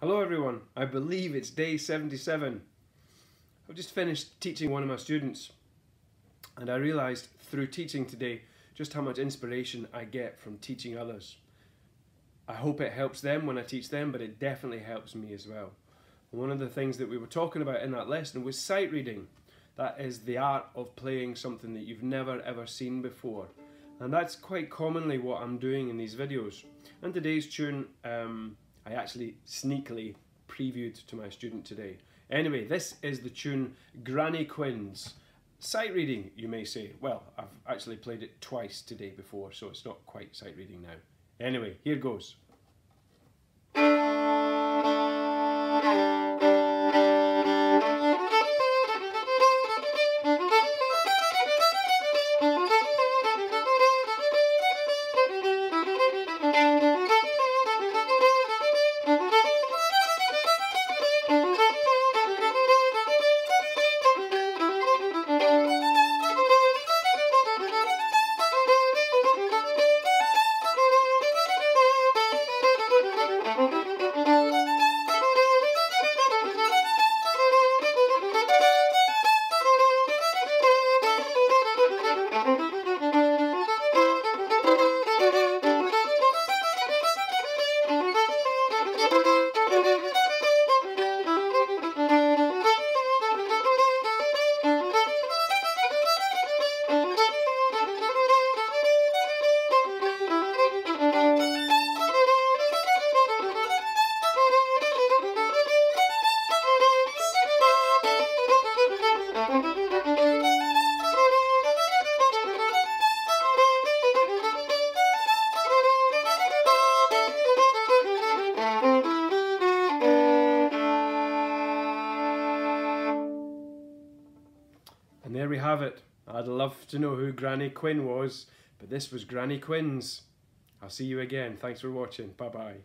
Hello everyone, I believe it's day 77. I've just finished teaching one of my students and I realised through teaching today just how much inspiration I get from teaching others. I hope it helps them when I teach them, but it definitely helps me as well. And one of the things that we were talking about in that lesson was sight reading. That is the art of playing something that you've never ever seen before. And that's quite commonly what I'm doing in these videos. And today's tune, um, I actually sneakily previewed to my student today. Anyway, this is the tune Granny Quinn's. Sight reading, you may say. Well, I've actually played it twice today before, so it's not quite sight reading now. Anyway, here goes. And there we have it. I'd love to know who Granny Quinn was, but this was Granny Quinn's. I'll see you again. Thanks for watching. Bye bye.